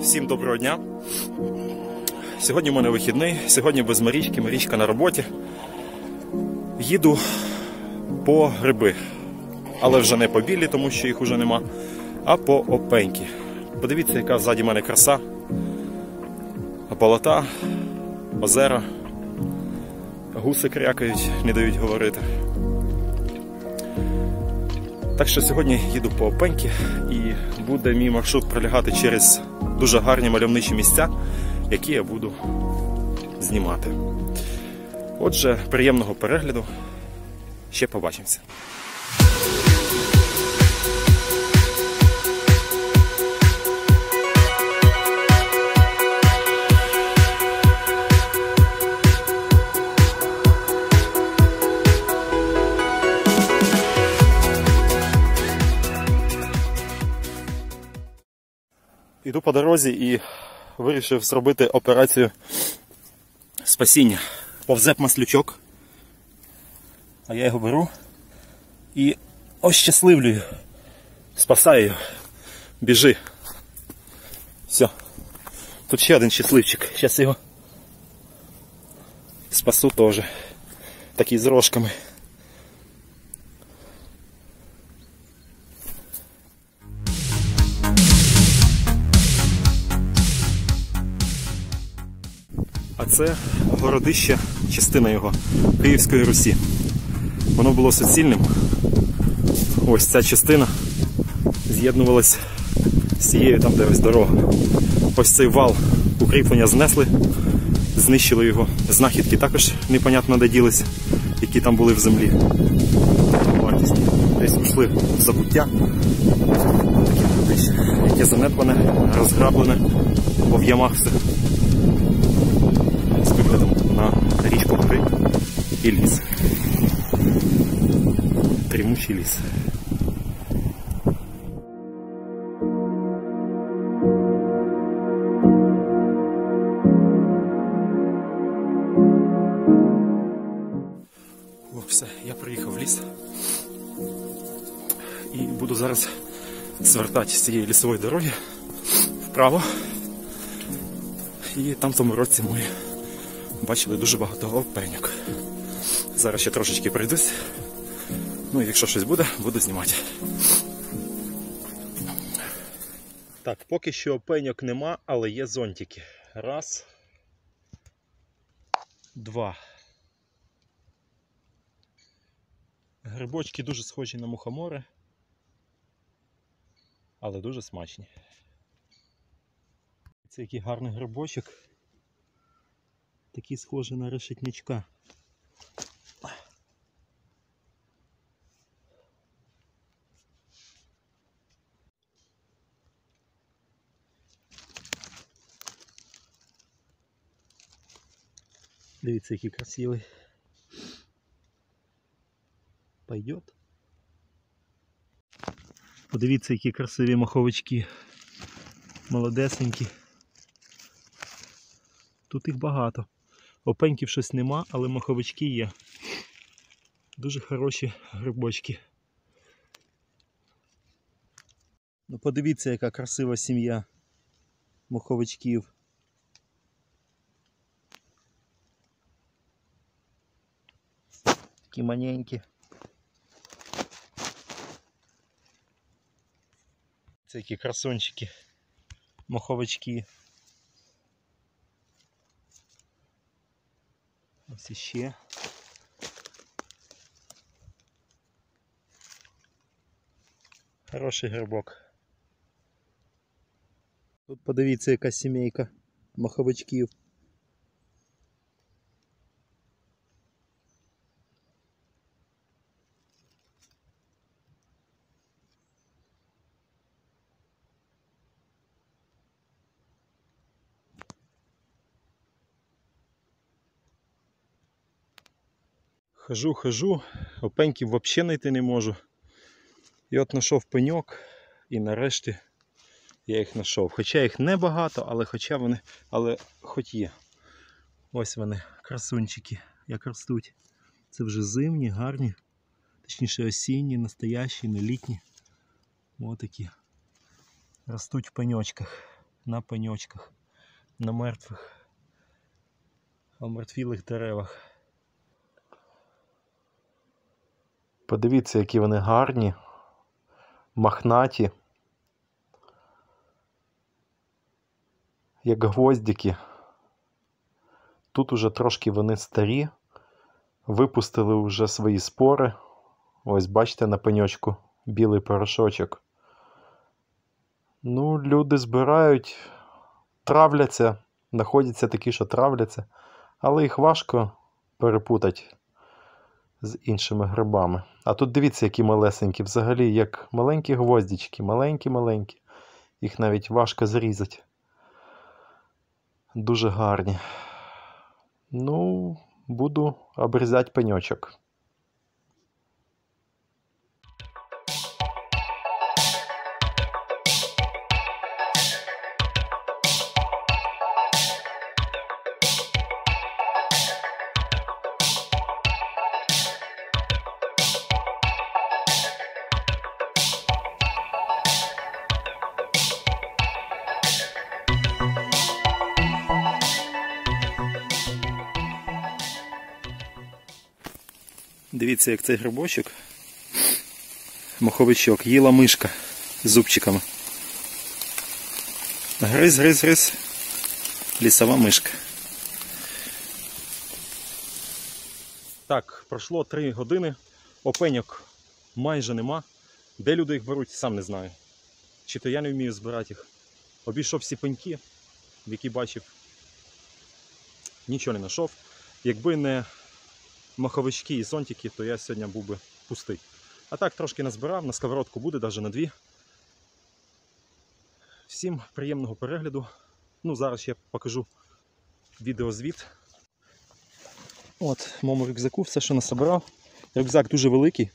Всім доброго дня. Сьогодні в мене вихідний, сьогодні без Марічки, Марічка на роботі. Їду по гриби, але вже не по білі, тому що їх вже нема, а по опеньки. Подивіться, яка ззаді мене краса. Болота, озера, гуси крякають, не дають говорити. Так що сьогодні їду по опеньки і буде мій маршрут пролягати через дуже гарні мальовничі місця, які я буду знімати. Отже, приємного перегляду. Ще побачимося. Іду по дорозі і вирішив зробити операцію спасіння. Повзеп маслючок. А я його беру і ощасливлюю. Спасаю. Біжи. Все. Тут ще один щасливчик. Зараз його спасу теж. Такий з рожками. Це городище, частина його Київської Русі. Воно було суцільним. Ось ця частина з'єднувалась з цією там, де ось дорога. Ось цей вал укріплення знесли, знищили його. Знахідки також непонятно де ділися, які там були в землі. Десь ушли в забуття. Яке занедбане, розграблене, бо в ямах все річку гори і ліс. Тримучий ліс. О, все, я приїхав в ліс і буду зараз звертати з цієї лісової дороги вправо. І там в тому році ми бачили дуже багато опеньок. Зараз ще трошечки пройдусь. Ну і якщо щось буде, буду знімати. Так, поки що опеньок нема, але є зонтики. Раз. Два. Грибочки дуже схожі на мухомори, але дуже смачні. Це який гарний грибочок. Такий схожий на решетнячка. Дивіться, який красивий. Пойдет. Подивіться, які красиві маховички. Молодесенькі. Тут їх багато. Опеньків щось нема, але маховички є. Дуже хороші грибочки. Ну подивіться, яка красива сім'я маховичків. Такі маленькі. Це які красончики, маховички. Ось іще. Хороший грибок. Тут подивіться, яка сімейка маховичків. Хожу, хожу, опеньків взагалі знайти не можу. І от знайшов пеньок і нарешті я їх знайшов. Хоча їх небагато, але хоча вони, але хоч є. Ось вони, красунчики, як ростуть. Це вже зимні, гарні, точніше осінні, настоящі, не літні. Ось. Ростуть в пеньочках. на пеньочках, на мертвих, омертвілих деревах. Подивіться, які вони гарні, махнаті, як гвоздики. Тут уже трошки вони старі, випустили вже свої спори. Ось бачите на пеньочку білий порошочок. Ну, люди збирають, травляться, знаходяться такі, що травляться, але їх важко перепутати з іншими грибами. А тут дивіться, які малесенькі, взагалі, як маленькі гвоздички, маленькі-маленькі. Їх навіть важко зрізати. Дуже гарні. Ну, буду обрізати пеньочок. Дивіться, як цей грибочок, моховичок, їла мишка з зубчиками. Гриз, гриз, гриз. Лісова мишка. Так, пройшло 3 години. Опеньок майже нема. Де люди їх беруть, сам не знаю. Чи то я не вмію збирати їх. Обійшов всі пеньки, які бачив. Нічого не знайшов. Якби не маховички і зонтики, то я сьогодні був би пустий. А так трошки назбирав, на сковородку буде, навіть на дві. Всім приємного перегляду. Ну, зараз я покажу відеозвіт. От, в моєму рюкзаку все, що насобирав. Рюкзак дуже великий.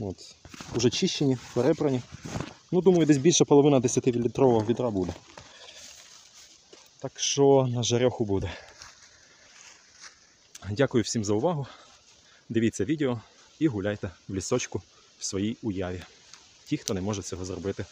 От, Уже чищені, перепрані. Ну, думаю, десь більше половина 10-літрового відра буде. Так що на жарьоху буде. Дякую всім за увагу. Дивіться відео і гуляйте в лісочку в своїй уяві. Ті, хто не може цього зробити